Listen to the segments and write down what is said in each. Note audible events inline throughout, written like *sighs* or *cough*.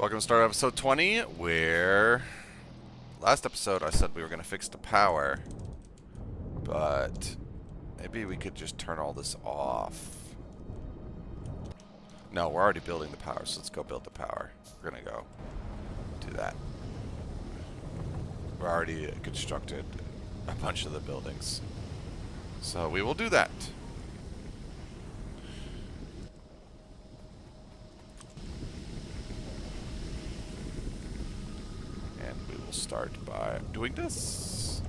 Welcome to start episode 20, where last episode I said we were going to fix the power, but maybe we could just turn all this off. No, we're already building the power, so let's go build the power. We're going to go do that. We're already constructed a bunch of the buildings, so we will do that. And we will start by doing this.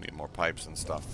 Need more pipes and stuff.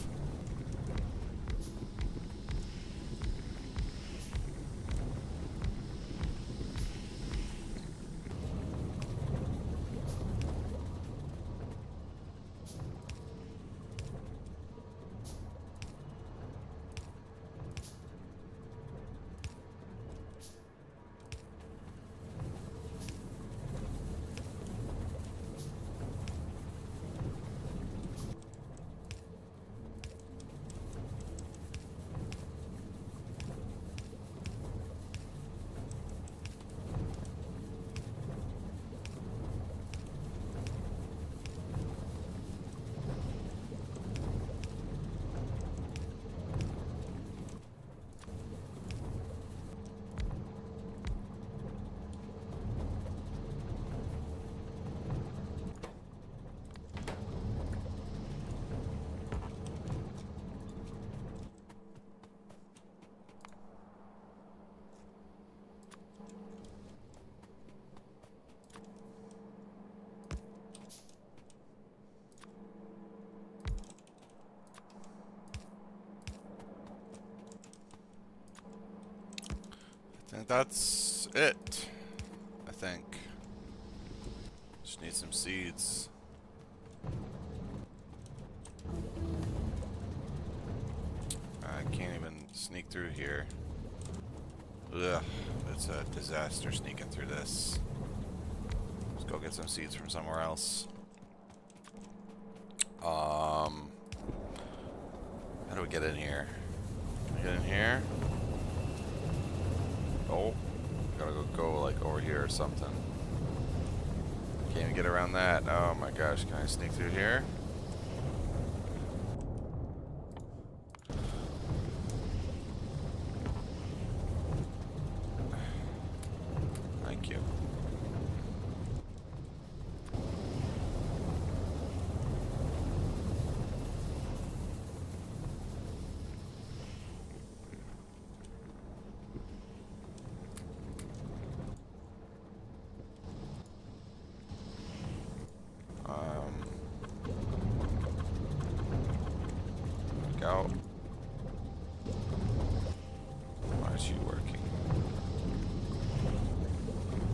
I think that's it. I think. Just need some seeds. I can't even sneak through here. Ugh, it's a disaster sneaking through this. Let's go get some seeds from somewhere else. Um, how do we get in here? Get in here? Oh, gotta go, go like over here or something. Can't even get around that. Oh my gosh, can I sneak through here? Thank you. Um, go. Why is you working?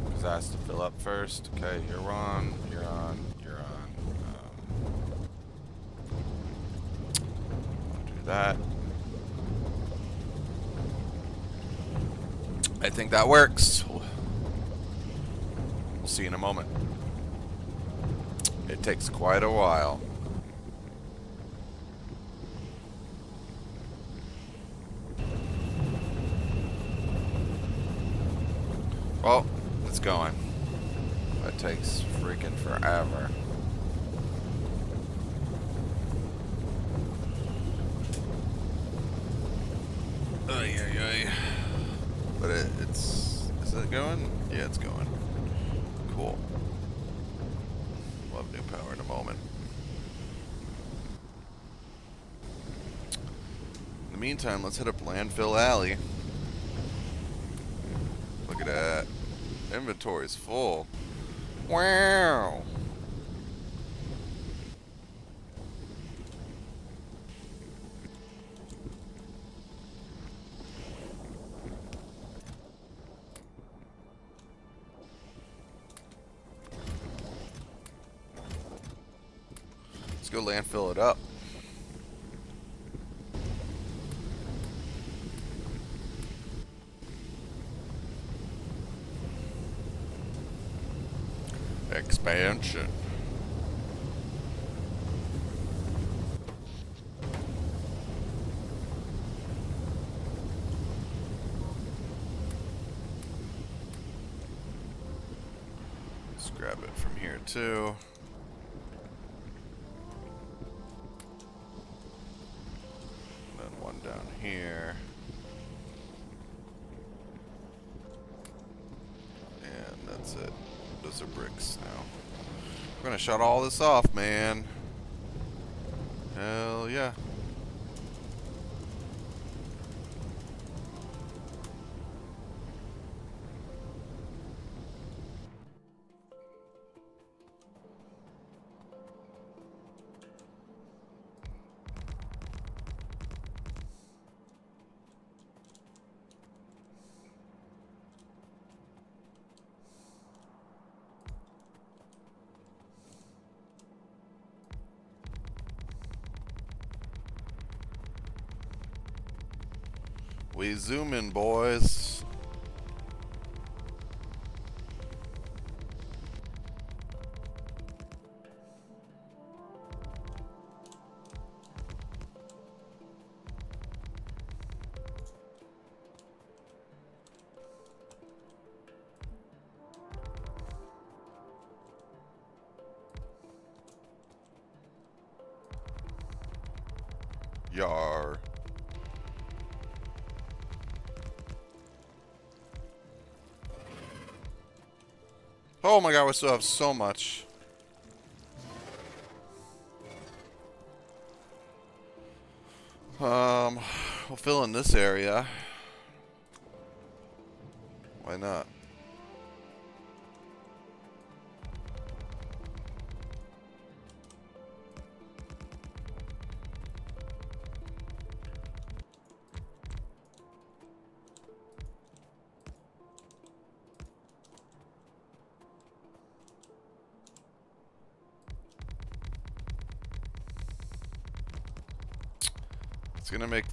Because I has to fill up first. Okay, you're on. You're on. You're on. Um, do that. I think that works. We'll see in a moment. It takes quite a while. Well, it's going. Takes freaking forever. Ay, ay, ay. But it, it's... Is it going? Yeah, it's going. Cool. We'll new power in a moment. In the meantime, let's hit up Landfill Alley. Look at that. Inventory's full. Wow. Let's go landfill it up. Expansion. Let's grab it from here too. Shut all this off, man. Hell yeah. We zoom in, boys. Yar. Oh my god, we still have so much. Um, we'll fill in this area. Why not?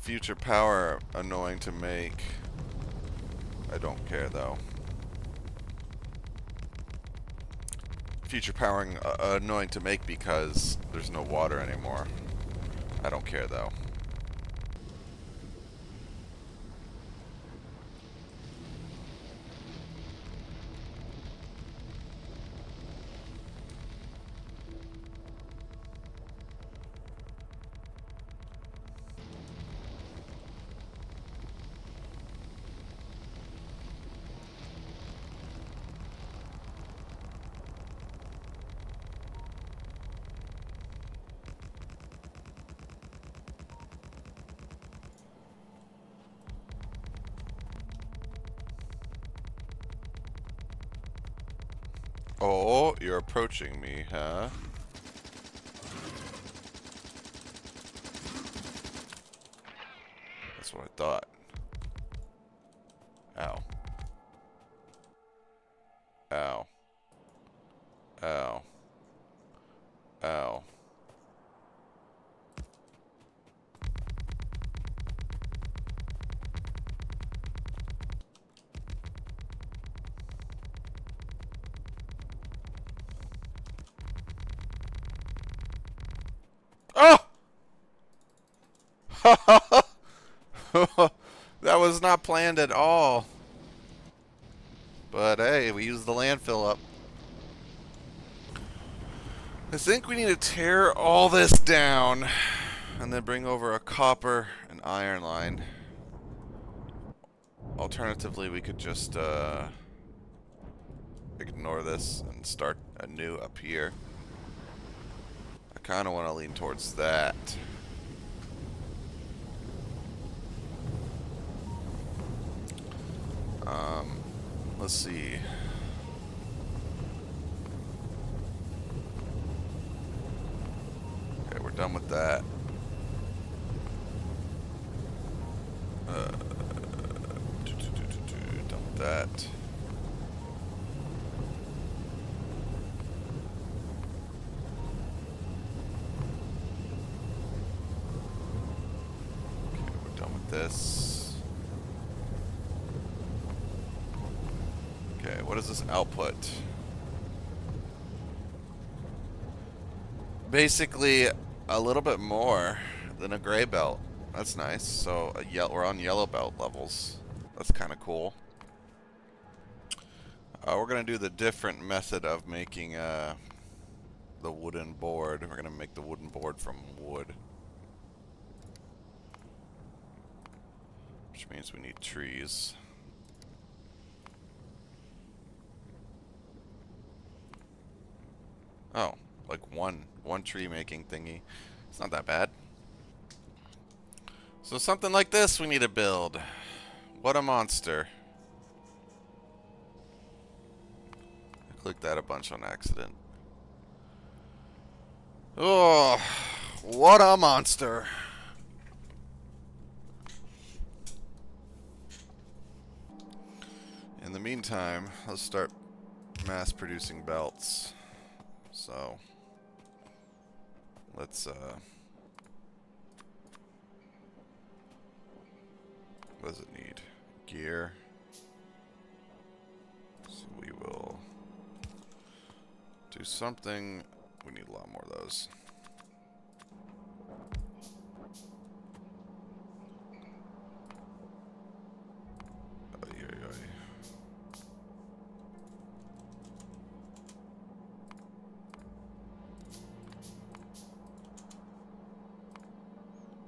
Future power annoying to make. I don't care though. Future powering uh, annoying to make because there's no water anymore. I don't care though. Oh, you're approaching me, huh? Planned at all. But hey, we used the landfill up. I think we need to tear all this down and then bring over a copper and iron line. Alternatively, we could just uh, ignore this and start anew up here. I kind of want to lean towards that. Um, let's see. Okay, we're done with that. Uh, do, do, do, do, do, done with that. Okay, we're done with this. Okay, what is this output? Basically a little bit more than a gray belt. That's nice. So we're on yellow belt levels. That's kind of cool. Uh, we're going to do the different method of making uh, the wooden board. We're going to make the wooden board from wood. Which means we need trees. Oh, like one tree making thingy. It's not that bad. So something like this we need to build. What a monster. I clicked that a bunch on accident. Oh, what a monster. In the meantime, let's start mass producing belts. So, let's, uh, what does it need? Gear. So we will do something. We need a lot more of those.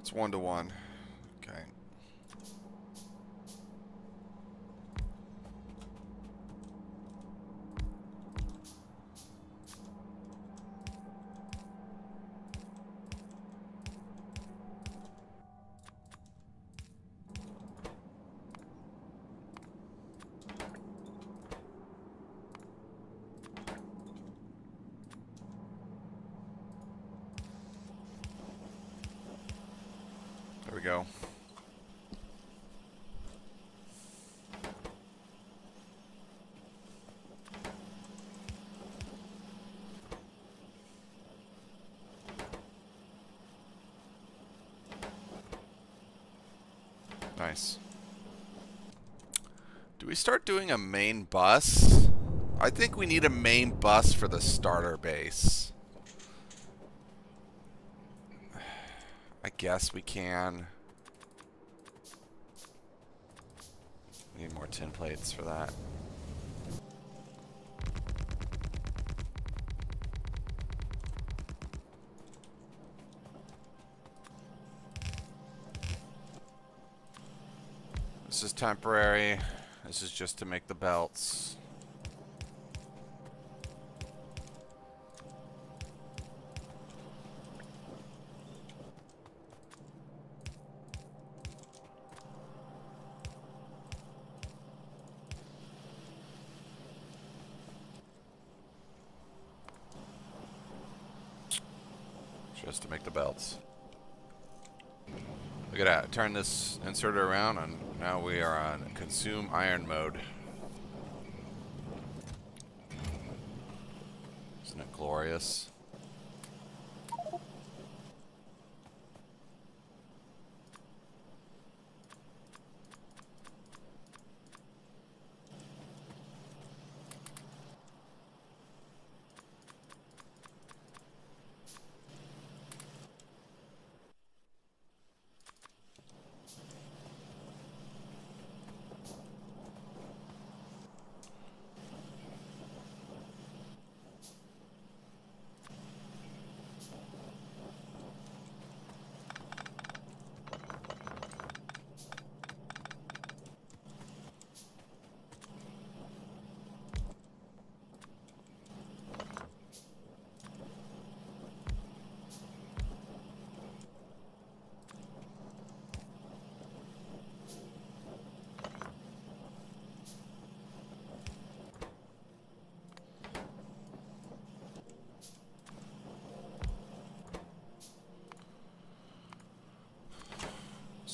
It's one to one. Okay. we go. Nice. Do we start doing a main bus? I think we need a main bus for the starter base. *sighs* I guess we can. Need more tin plates for that. Temporary. This is just to make the belts. Just to make the belts. At that. Turn this inserter around and now we are on consume iron mode. Isn't it glorious?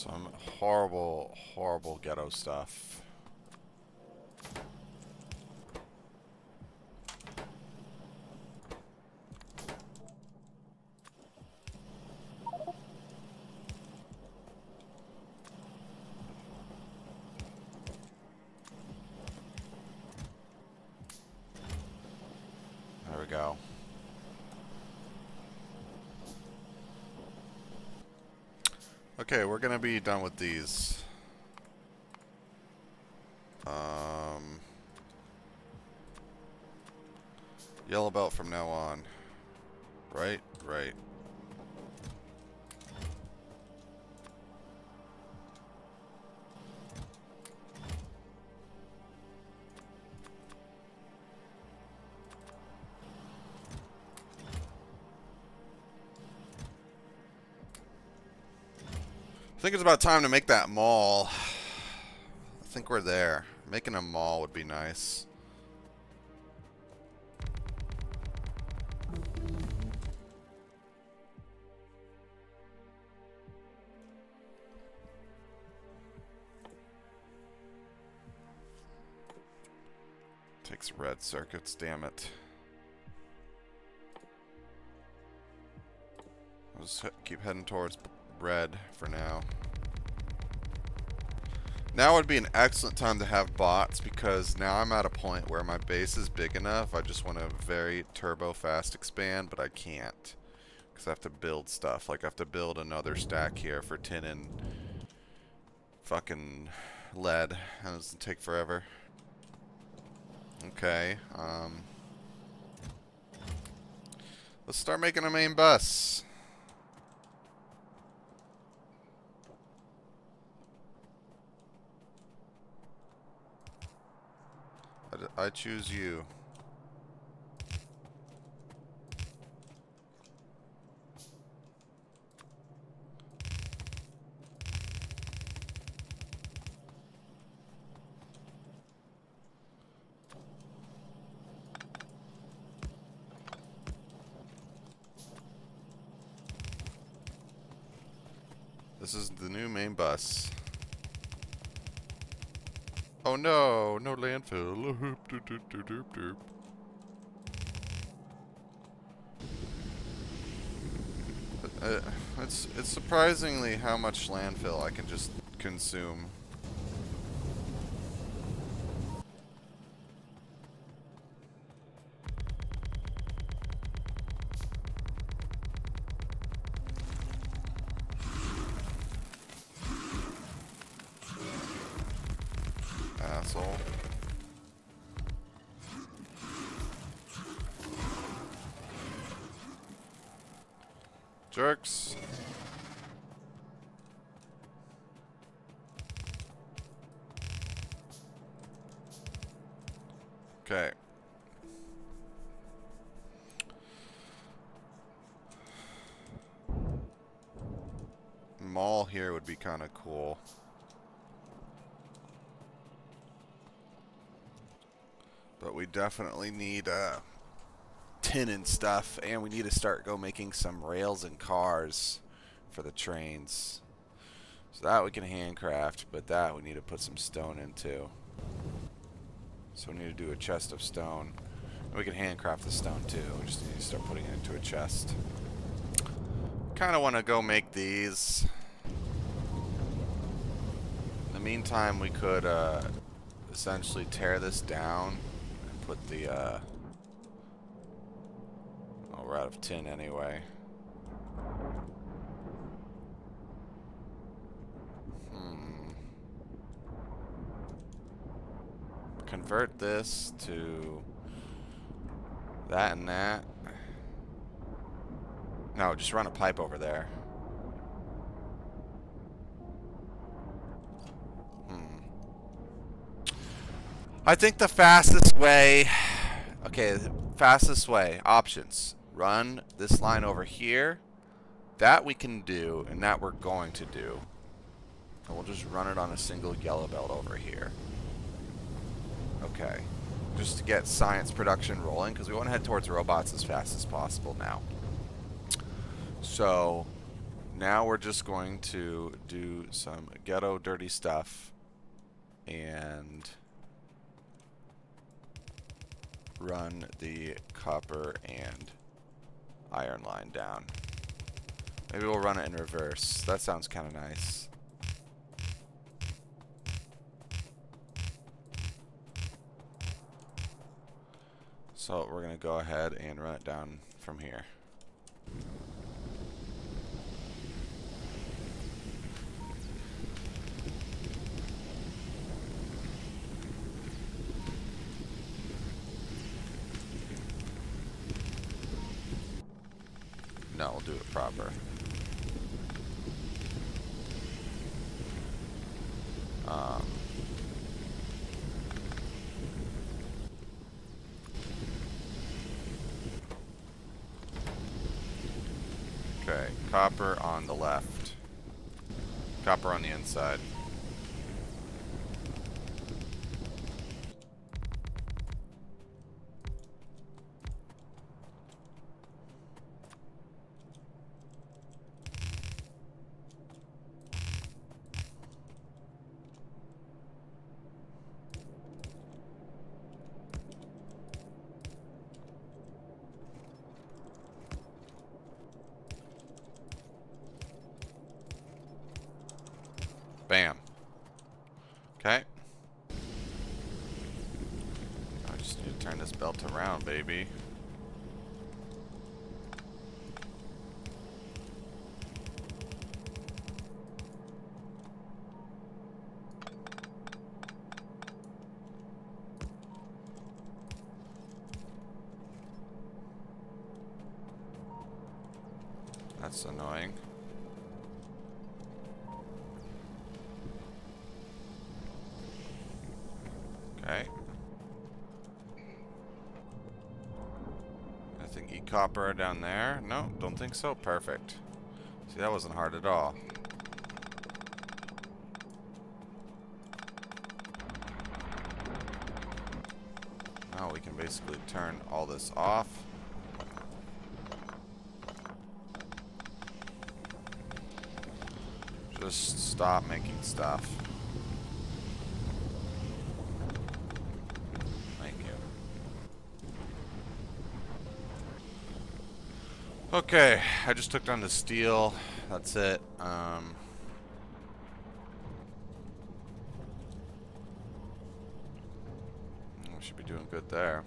Some horrible, horrible ghetto stuff. There we go. Okay, we're gonna be done with these. Um, yellow belt from now on. Right, right. Think it's about time to make that mall. *sighs* I think we're there. Making a mall would be nice. Takes red circuits, damn it. Just keep heading towards red for now. Now would be an excellent time to have bots because now I'm at a point where my base is big enough. I just want to very turbo fast expand, but I can't. Because I have to build stuff. Like I have to build another stack here for tin and fucking lead. That doesn't take forever. Okay. Um, let's start making a main bus. I choose you. This is the new main bus. Oh no, no landfill. *laughs* uh, it's it's surprisingly how much landfill I can just consume. Okay. Mall here would be kind of cool. But we definitely need uh, tin and stuff, and we need to start go making some rails and cars for the trains. So that we can handcraft, but that we need to put some stone into. So we need to do a chest of stone. And we can handcraft the stone too. We just need to start putting it into a chest. Kind of want to go make these. In the meantime, we could uh, essentially tear this down and put the uh, we're out of tin anyway. Hmm. Convert this to that and that. No, just run a pipe over there. Hmm. I think the fastest way... Okay, fastest way. Options. Run this line over here. That we can do, and that we're going to do. And we'll just run it on a single yellow belt over here. Okay. Just to get science production rolling, because we want to head towards robots as fast as possible now. So, now we're just going to do some ghetto dirty stuff and run the copper and iron line down. Maybe we'll run it in reverse. That sounds kind of nice. So we're going to go ahead and run it down from here. No, we'll do it proper. Um, okay, copper on the left. Copper on the inside. Bam. Okay. I just need to turn this belt around. That's annoying. Okay. Copper down there. No, don't think so. Perfect. See, that wasn't hard at all. Now we can basically turn all this off. Just stop making stuff. Thank you. Okay, I just took down the steel. That's it. Um, we should be doing good there.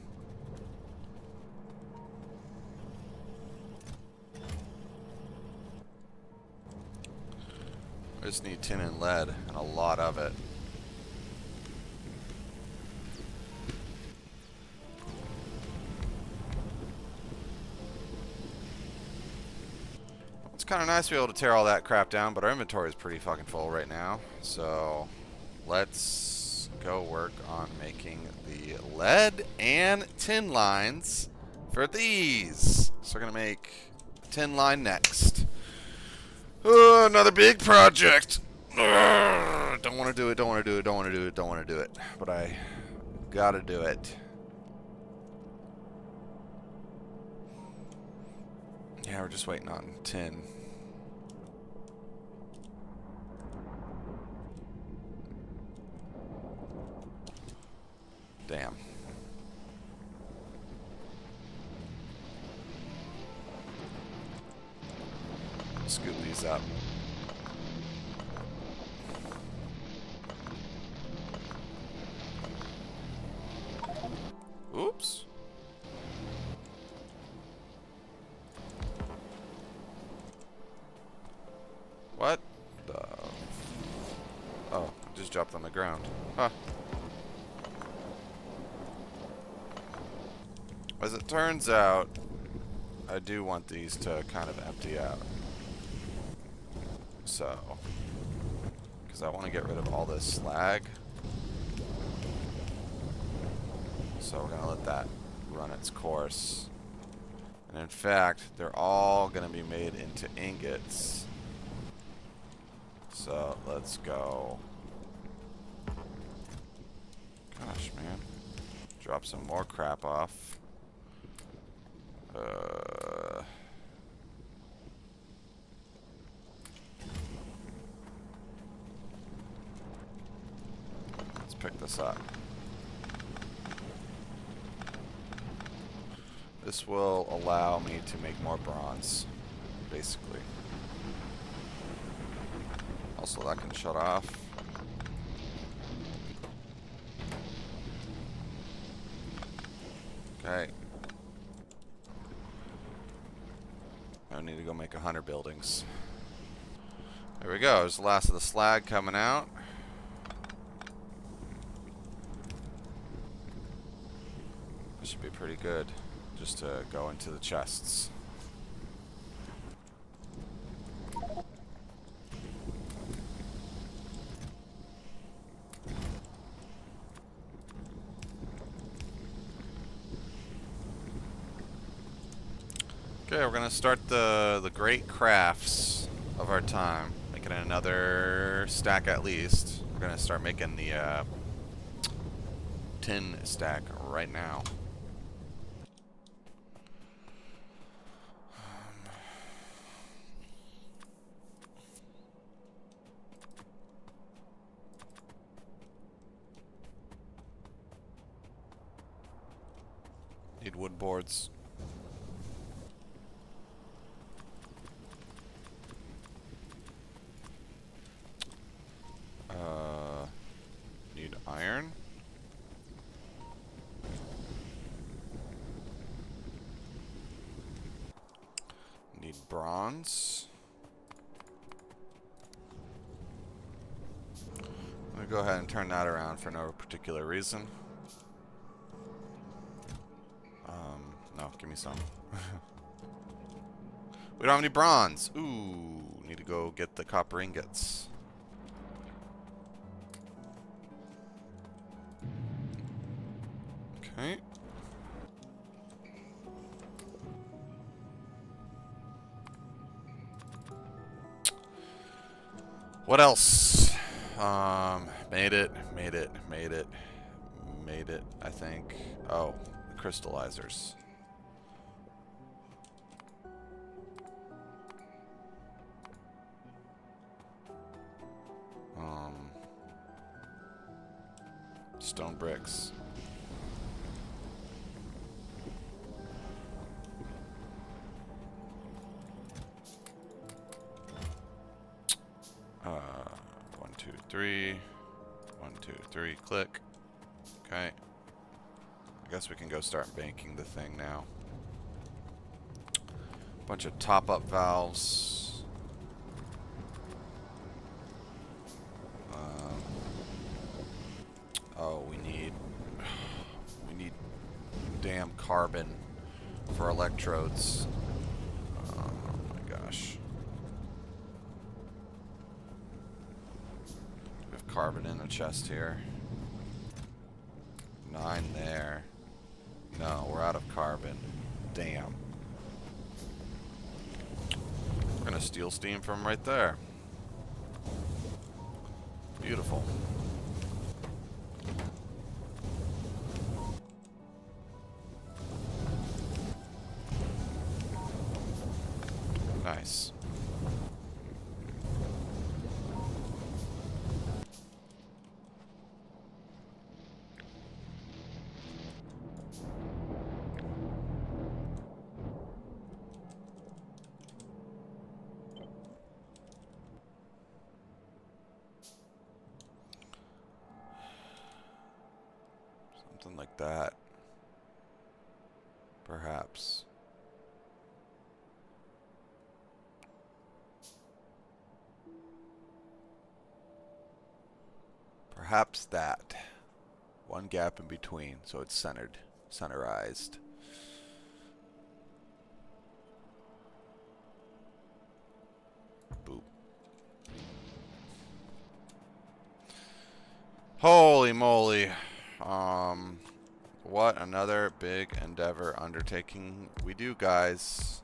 I just need tin and lead, and a lot of it. Kind of nice to be able to tear all that crap down, but our inventory is pretty fucking full right now. So, let's go work on making the lead and tin lines for these. So we're going to make tin line next. Oh, another big project. Ugh, don't want to do it, don't want to do it, don't want to do it, don't want to do it. But I gotta do it. Yeah, we're just waiting on tin. Damn. Scoop these up. Turns out, I do want these to kind of empty out. So, because I want to get rid of all this slag. So we're going to let that run its course. And in fact, they're all going to be made into ingots. So let's go. Gosh, man. Drop some more crap off. Let's pick this up. This will allow me to make more bronze, basically. Also, that can shut off. Okay. I need to go make a hundred buildings. There we go. There's the last of the slag coming out. This should be pretty good just to go into the chests. Okay, we're gonna start the the great crafts of our time. Making another stack at least. We're gonna start making the uh, tin stack right now. Need wood boards. Uh, need iron. Need bronze. I'm gonna go ahead and turn that around for no particular reason. Um, no, give me some. *laughs* we don't have any bronze. Ooh, need to go get the copper ingots. Okay. What else? Um, made it, made it, made it, made it, I think. Oh, crystallizers. Um, stone bricks. Uh, one, two, three. One, two, three. Click. Okay. I guess we can go start banking the thing now. Bunch of top-up valves. Um, oh, we need *sighs* we need damn carbon for electrodes. Oh my gosh. We have carbon in the chest here. Nine there. No, we're out of carbon. Damn. We're gonna steal steam from right there. Beautiful. Nice. Something like that. Perhaps. Perhaps that. One gap in between, so it's centered, centerized. Boop. Holy moly. Um, what another big endeavor undertaking we do, guys.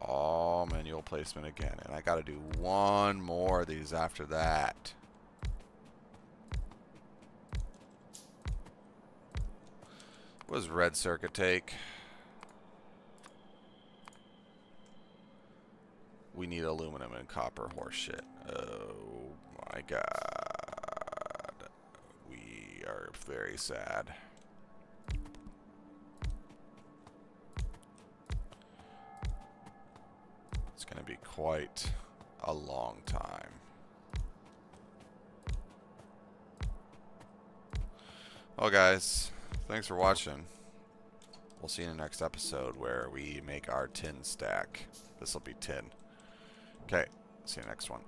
All manual placement again. And I got to do one more of these after that. What does red circuit take? We need aluminum and copper horseshit. Oh my god. Are very sad. It's going to be quite a long time. Well, guys, thanks for watching. We'll see you in the next episode where we make our tin stack. This will be tin. Okay, see you next one.